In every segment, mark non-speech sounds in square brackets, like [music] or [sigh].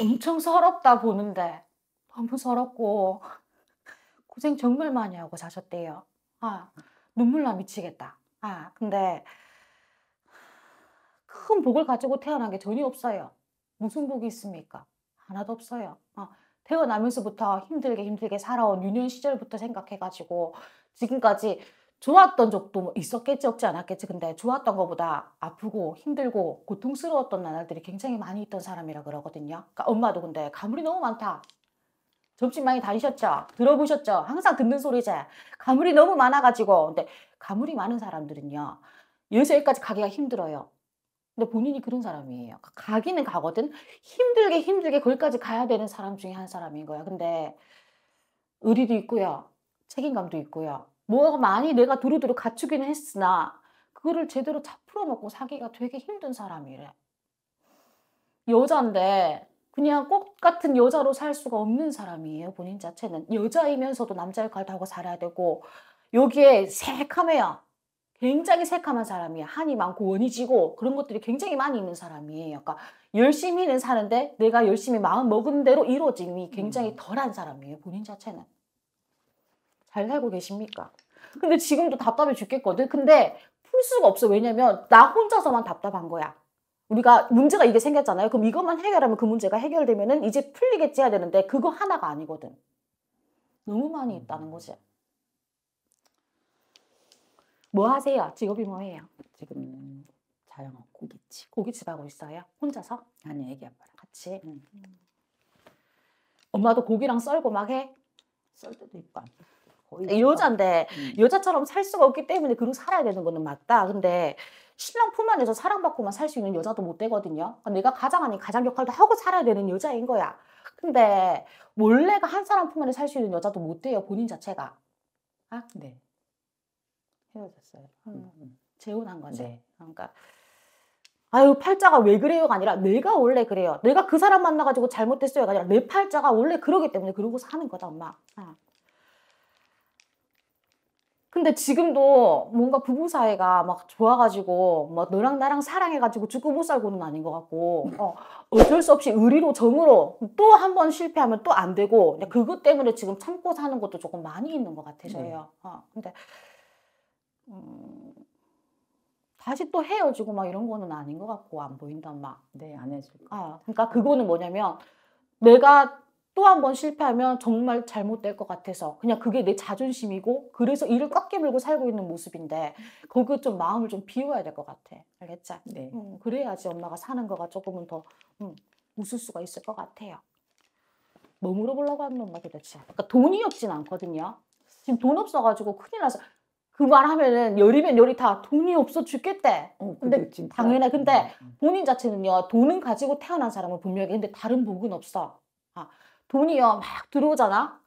엄청 서럽다 보는데 너무 서럽고 고생 정말 많이 하고 자셨대요. 아, 눈물 나 미치겠다. 아, 근데 큰 복을 가지고 태어난 게 전혀 없어요. 무슨 복이 있습니까? 하나도 없어요. 아, 태어나면서부터 힘들게 힘들게 살아온 유년 시절부터 생각해가지고 지금까지 좋았던 적도 뭐 있었겠지 없지 않았겠지 근데 좋았던 것보다 아프고 힘들고 고통스러웠던 나날들이 굉장히 많이 있던 사람이라 그러거든요. 그러니까 엄마도 근데 가물이 너무 많다. 점심 많이 다니셨죠? 들어보셨죠? 항상 듣는 소리제. 가물이 너무 많아가지고. 근데 가물이 많은 사람들은요. 여기까지 가기가 힘들어요. 근데 본인이 그런 사람이에요. 가기는 가거든. 힘들게 힘들게 거기까지 가야 되는 사람 중에 한 사람인 거야. 근데 의리도 있고요. 책임감도 있고요. 뭐가 많이 내가 두루두루 갖추기는 했으나 그거를 제대로 다 풀어먹고 사기가 되게 힘든 사람이래. 여자인데 그냥 꽃 같은 여자로 살 수가 없는 사람이에요. 본인 자체는 여자이면서도 남자 역할도 하고 살아야 되고 여기에 새카매요. 굉장히 새카만 사람이야. 한이 많고 원이 지고 그런 것들이 굉장히 많이 있는 사람이에요. 그러니까 열심히는 사는데 내가 열심히 마음 먹은 대로 이루어짐이 굉장히 음. 덜한 사람이에요. 본인 자체는. 잘 살고 계십니까? 근데 지금도 답답해 죽겠거든. 근데 풀 수가 없어. 왜냐면 나 혼자서만 답답한 거야. 우리가 문제가 이게 생겼잖아요. 그럼 이것만 해결하면 그 문제가 해결되면은 이제 풀리겠지 해야 되는데 그거 하나가 아니거든. 너무 많이 있다는 거지. 뭐 하세요? 직업이 뭐예요? 지금 자영업 고깃집. 고깃집 하고 있어요? 혼자서? 아니 애기 아빠랑 같이. 응. 엄마도 고기랑 썰고 막 해? 썰 때도 있고 여자인데 음. 여자처럼 살 수가 없기 때문에 그러고 살아야 되는 거는 맞다. 근데 신랑 품 안에서 사랑받고만 살 수 있는 여자도 못 되거든요. 그러니까 내가 가장 아닌 가장 역할도 하고 살아야 되는 여자인 거야. 근데 원래가 한 사람 품 안에 살 수 있는 여자도 못 돼요. 본인 자체가. 아? 네. 헤어졌어요. 음, 음. 음. 재혼한 거지. 네. 그러니까 아유 팔자가 왜 그래요가 아니라 내가 원래 그래요. 내가 그 사람 만나가지고 잘못됐어요가 아니라 내 팔자가 원래 그러기 때문에 그러고 사는 거다 엄마. 아. 근데 지금도 뭔가 부부 사이가 막 좋아가지고 뭐 너랑 나랑 사랑해가지고 죽고 못 살고는 아닌 것 같고 어, 어쩔 수 없이 의리로 정으로 또 한 번 실패하면 또 안 되고 그것 때문에 지금 참고 사는 것도 조금 많이 있는 것 같아서요. 네. 어, 근데 음, 다시 또 헤어지고 막 이런 거는 아닌 것 같고 안 보인단 말. 네, 안 해줄 거. 아, 그러니까 그거는 뭐냐면 내가 또 한 번 실패하면 정말 잘못될 것 같아서 그냥 그게 내 자존심이고 그래서 이를 꺾게 물고 살고 있는 모습인데 거기 좀 마음을 좀 비워야 될 것 같아. 알겠지? 네. 음, 그래야지 엄마가 사는 거가 조금은 더 음, 웃을 수가 있을 것 같아요. 뭐 물어보려고 하는 엄마 도대체? 그러니까 돈이 없진 않거든요. 지금 돈 없어가지고 큰일 나서 그 말 하면은 열이면 열이 다 돈이 없어 죽겠대. 어, 근데 당연해. 근데 음, 음. 본인 자체는요 돈은 가지고 태어난 사람은 분명히 근데 다른 복은 없어. 돈이요 막 들어오잖아.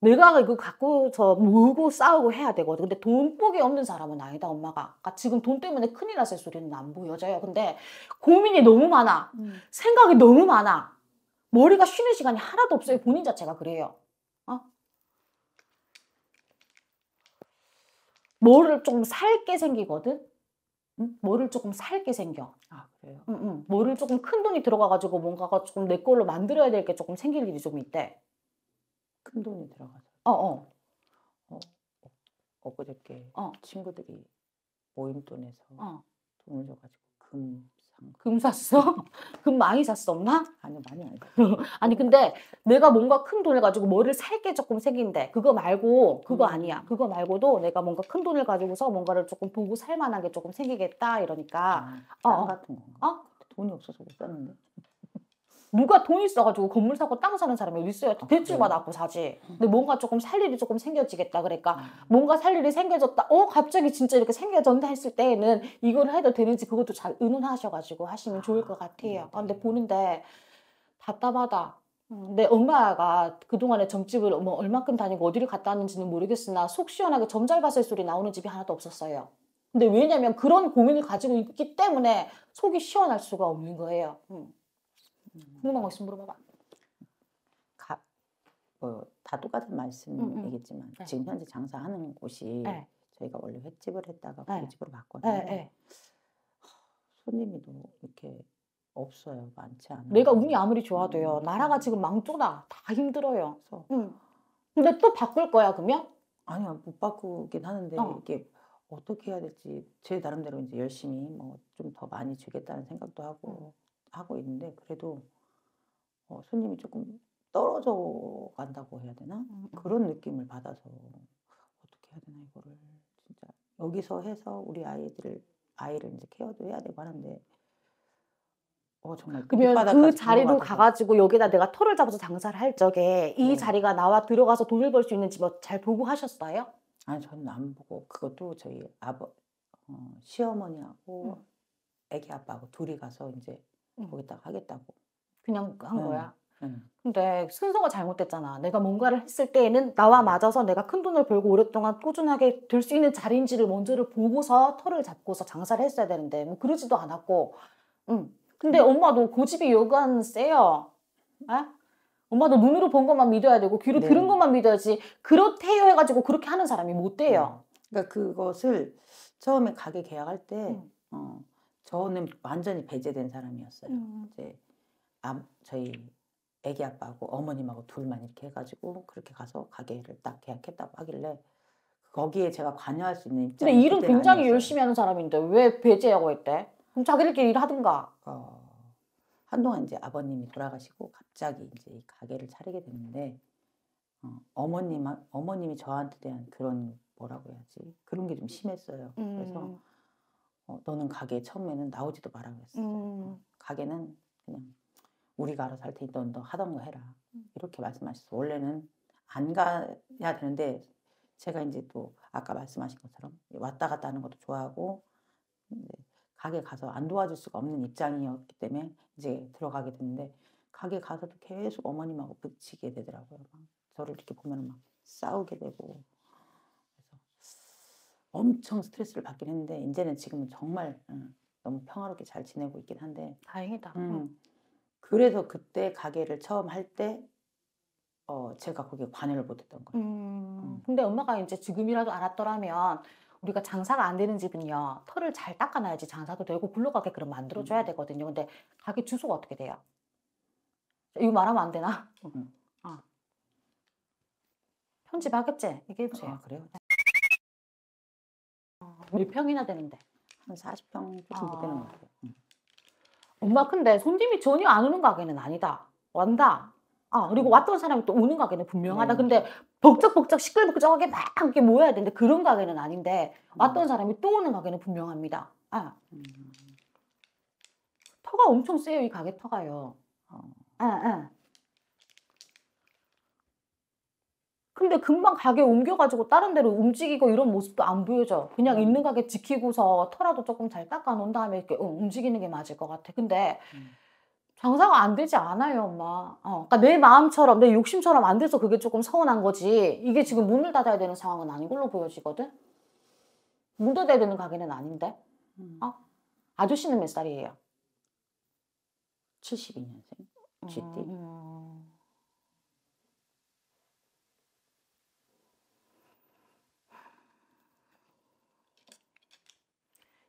내가 이거 갖고서 모으고 싸우고 해야 되거든. 근데 돈복이 없는 사람은 아니다, 엄마가. 그러니까 지금 돈 때문에 큰일 났을 소리는 안 보여져요. 근데 고민이 너무 많아. 음. 생각이 너무 많아. 머리가 쉬는 시간이 하나도 없어요. 본인 자체가 그래요. 어? 뭐를 좀 살게 생기거든? 응? 뭐를 조금 살게 생겨. 아, 그래요? 응, 응. 뭐를 조금 큰 돈이 들어가가지고 뭔가가 조금 내 걸로 만들어야 될 게 조금 생길 일이 좀 있대. 큰 돈이 들어가서. 어, 어. 어, 엊그저께 어. 친구들이 모임 돈에서 어. 돈을 줘가지고 금 금 샀어? [laughs] 금 많이 샀어, 엄마? 아니, 많이 안 [laughs] 아니, 근데 내가 뭔가 큰 돈을 가지고 뭐를 살 게 조금 생긴데, 그거 말고, 그거 음. 아니야. 그거 말고도 내가 뭔가 큰 돈을 가지고서 뭔가를 조금 보고 살 만한 게 조금 생기겠다, 이러니까. 아, 어, 어. 같은 거. 어? 돈이 없어서 못 샀는데. 누가 돈 있어가지고 건물 사고 땅 사는 사람이 어디 있어요? 아, 대출 받았고 사지. 근데 뭔가 조금 살 일이 조금 생겨지겠다. 그러니까 음. 뭔가 살 일이 생겨졌다. 어 갑자기 진짜 이렇게 생겨졌다 했을 때에는 이걸 해도 되는지 그것도 잘 의논하셔가지고 하시면 좋을 것 같아요. 아, 근데 보는데 답답하다. 음, 내 엄마가 그동안에 점집을 뭐 얼마큼 다니고 어디를 갔다 왔는지는 모르겠으나 속 시원하게 점잘 봤을 소리 나오는 집이 하나도 없었어요. 근데 왜냐면 그런 고민을 가지고 있기 때문에 속이 시원할 수가 없는 거예요. 음. 궁금한 거 있으면 물어봐봐. 가, 뭐, 다 똑같은 말씀이겠지만 음, 음. 지금 현재 장사하는 곳이 네. 저희가 원래 횟집을 했다가 고집으로 네. 바꿨는데 네, 네. 손님이 너 이렇게 없어요. 많지 않아. 내가 운이 아무리 좋아도요. 음. 나라가 지금 망조다. 다 힘들어요. 그래서 응. 근데 또 바꿀 거야 그러면? 아니요 못 바꾸긴 하는데 어. 이게 어떻게 해야 될지 제 나름대로 이제 열심히 뭐 좀 더 많이 주겠다는 생각도 하고 하고 있는데 그래도 어, 손님이 조금 떨어져 간다고 해야 되나 음, 음. 그런 느낌을 받아서 어떻게 해야 되나 이거를 진짜 여기서 해서 우리 아이들을 아이를 이제 케어도 해야 되고 하는데 어 정말 그러면 그 자리로 가가지고 여기다 내가 털을 잡아서 장사를 할 적에 이 네. 자리가 나와 들어가서 돈을 벌 수 있는지 뭐 잘 보고 하셨어요? 아니 저는 안 보고 그것도 저희 아버 어, 시어머니하고 응. 애기 아빠하고 둘이 가서 이제 응. 거기다가 하겠다고 그냥 한 응. 거야. 근데 순서가 잘못됐잖아. 내가 뭔가를 했을 때에는 나와 맞아서 내가 큰 돈을 벌고 오랫동안 꾸준하게 될 수 있는 자리인지를 먼저를 보고서 털을 잡고서 장사를 했어야 되는데 뭐 그러지도 않았고, 응. 근데 엄마도 고집이 여간 세요. 에? 엄마도 눈으로 본 것만 믿어야 되고 귀로 네. 들은 것만 믿어야지 그렇대요 해가지고 그렇게 하는 사람이 못 돼요. 네. 그러니까 그것을 처음에 가게 계약할 때 음. 어, 저는 완전히 배제된 사람이었어요. 음. 이제 아, 저희 애기 아빠하고 어머님하고 둘만 이렇게 해가지고 그렇게 가서 가게를 딱 계약했다고 하길래 거기에 제가 관여할 수 있는 입장이 근데 일은 굉장히 아니었어요. 열심히 하는 사람인데 왜 배제하고 했대? 그럼 자기들끼리 일하든가. 어, 한동안 이제 아버님이 돌아가시고 갑자기 이제 이 가게를 차리게 됐는데 어, 어머님 어머님이 저한테 대한 그런 뭐라고 해야지 그런 게 좀 심했어요. 음. 그래서 어, 너는 가게 처음에는 나오지도 말라 그랬어. 음. 가게는 그냥 우리가 알아서 할 테니 넌너 하던 거 해라. 음. 이렇게 말씀하셨어. 원래는 안 가야 되는데 제가 이제 또 아까 말씀하신 것처럼 왔다 갔다 하는 것도 좋아하고 가게 가서 안 도와줄 수가 없는 입장이었기 때문에 이제 들어가게 됐는데 가게 가서도 계속 어머님하고 붙이게 되더라고요. 막 저를 이렇게 보면 막 싸우게 되고 엄청 스트레스를 받긴 했는데 이제는 지금은 정말 응, 너무 평화롭게 잘 지내고 있긴 한데 다행이다. 음, 그래서 그때 가게를 처음 할때 어, 제가 거기에 관여를 못했던 거예요. 음, 음. 근데 엄마가 이제 지금이라도 알았더라면 우리가 장사가 안 되는 집은요 털을 잘 닦아놔야지 장사도 되고 굴러가게 그럼 만들어줘야 음. 되거든요 근데 가게 주소가 어떻게 돼요? 이거 말하면 안 되나? 음. 어. 편집하겠지? 얘기해보세요 아, 그래요? 어, 몇 평이나 되는데? 한 40평 조금 못 되는 것 같아요 음. 엄마 근데 손님이 전혀 안 오는 가게는 아니다 완다 아, 그리고 음. 왔던 사람이 또 오는 가게는 분명하다. 네. 근데 벅적벅적 시끌벅적하게 막 이렇게 모여야 되는데 그런 가게는 아닌데 왔던 음. 사람이 또 오는 가게는 분명합니다. 아. 음. 터가 엄청 세요, 이 가게 터가요. 어. 아, 아. 근데 금방 가게 옮겨가지고 다른 데로 움직이고 이런 모습도 안 보여져. 그냥 음. 있는 가게 지키고서 터라도 조금 잘 닦아 놓은 다음에 이렇게 움직이는 게 맞을 것 같아. 근데 음. 장사가 안 되지 않아요, 엄마. 어, 그러니까 내 마음처럼, 내 욕심처럼 안 돼서 그게 조금 서운한 거지. 이게 지금 문을 닫아야 되는 상황은 아닌 걸로 보여지거든? 문 닫아야 되는 가게는 아닌데? 음. 어? 아저씨는 몇 살이에요? 72년생. GT. 음.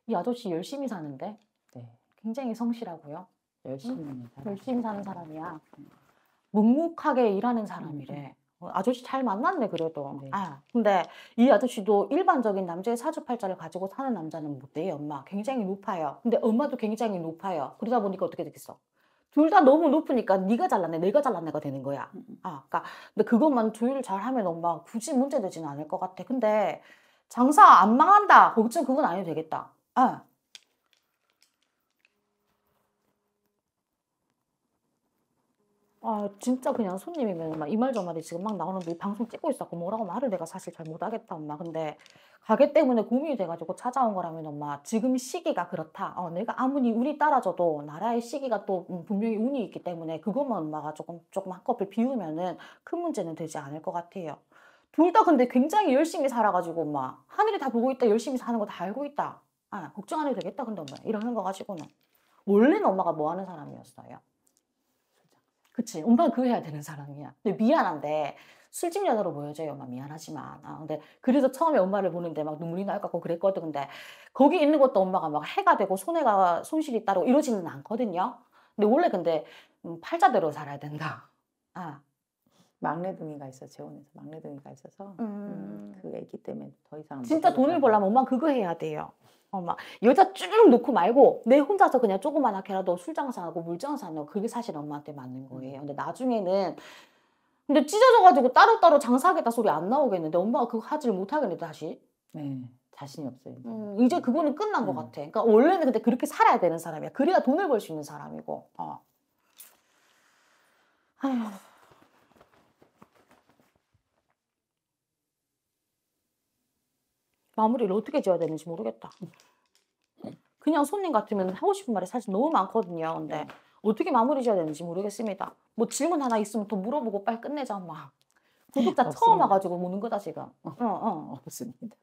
이 아저씨 열심히 사는데? 네. 굉장히 성실하고요. 열심히 사는 열심히 사는 사람이야. 묵묵하게 일하는 사람이래. 어, 아저씨 잘 만났네 그래도. 네. 아 근데 이 아저씨도 일반적인 남자의 사주팔자를 가지고 사는 남자는 못 돼요 엄마. 굉장히 높아요. 근데 엄마도 굉장히 높아요. 그러다 보니까 어떻게 되겠어? 둘다 너무 높으니까 네가 잘났네, 내가 잘났네가 되는 거야. 음, 음. 아, 그러니까 근데 그것만 조율을 잘하면 엄마 굳이 문제되지는 않을 것 같아. 근데 장사 안 망한다. 걱정 그건 안 해도 되겠다. 아, 아 진짜 그냥 손님이면 막 이 말 저 말이 지금 막 나오는데 방송 찍고 있었고 뭐라고 말을 내가 사실 잘 못하겠다 엄마. 근데 가게 때문에 고민이 돼가지고 찾아온 거라면 엄마 지금 시기가 그렇다. 어 내가 아무리 운이 따라줘도 나라의 시기가 또 음, 분명히 운이 있기 때문에 그것만 엄마가 조금 조금 한꺼풀 비우면은 큰 문제는 되지 않을 것 같아요. 둘 다 근데 굉장히 열심히 살아가지고 엄마. 하늘이 다 보고 있다 열심히 사는 거 다 알고 있다 아 걱정 안 해도 되겠다 근데 엄마 이러는 거 가지고는 원래는 엄마가 뭐 하는 사람이었어요 그치. 엄마는 그거 해야 되는 사람이야. 근데 미안한데 술집 여자로 보여져요. 엄마 미안하지만. 아, 근데 그래서 처음에 엄마를 보는데 막 눈물이 날 것 같고 그랬거든. 근데 거기 있는 것도 엄마가 막 해가 되고 손해가 손실이 따르고 이러지는 않거든요. 근데 원래 근데 음, 팔자대로 살아야 된다. 아, 막내둥이가 있어 재혼해서 막내둥이가 있어서 음. 음, 그 애기 때문에 더 이상 진짜 못 돈을. 벌려면 엄마 그거 해야 돼요. 엄마 여자 쭉 놓고 말고 내 혼자서 그냥 조그만하게라도 술 장사하고 물 장사하는 거 그게 사실 엄마한테 맞는 거예요. 근데 나중에는 근데 찢어져가지고 따로따로 장사하겠다 소리 안 나오겠는데 엄마가 그거 하지를 못하겠는데 다시 네 자신이 없어요 이제. 음, 이제 그거는 끝난 것 음. 같아. 그러니까 원래는 근데 그렇게 살아야 되는 사람이야. 그래야 돈을 벌 수 있는 사람이고. 어. 아휴. 마무리를 어떻게 지어야 되는지 모르겠다. 그냥 손님 같으면 하고 싶은 말이 사실 너무 많거든요. 근데 어떻게 마무리 지어야 되는지 모르겠습니다. 뭐 질문 하나 있으면 또 물어보고 빨리 끝내자, 엄마. 구독자 처음 없습니다. 와가지고 무는 거다, 지금. 어, 어. 없습니다.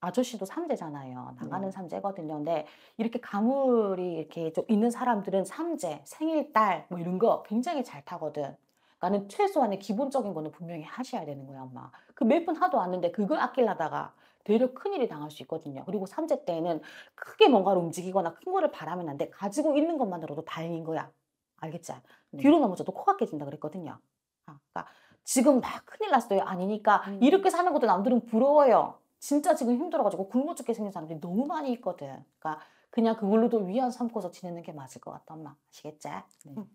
아저씨도 삼재잖아요. 나가는 네. 삼재거든요. 근데 이렇게 가물이 이렇게 좀 있는 사람들은 삼재, 생일달 뭐 이런 거 굉장히 잘 타거든. 그러니까는 최소한의 기본적인 거는 분명히 하셔야 되는 거야, 엄마. 그몇푼 하도 왔는데 그걸 아끼려다가 되려 큰일이 당할 수 있거든요. 그리고 삼재 때는 크게 뭔가를 움직이거나 큰 거를 바라면 안 돼. 가지고 있는 것만으로도 다행인 거야. 알겠지? 네. 뒤로 넘어져도 코가 깨진다 그랬거든요. 아, 그러니까 지금 막 큰일 났어요. 아니니까 음. 이렇게 사는 것도 남들은 부러워요. 진짜 지금 힘들어가지고 굶어 죽게 생긴 사람들이 너무 많이 있거든. 그러니까 그냥 그걸로도 위안 삼고서 지내는 게 맞을 것 같다, 엄마. 아시겠지? 네. 응.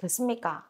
됐습니까?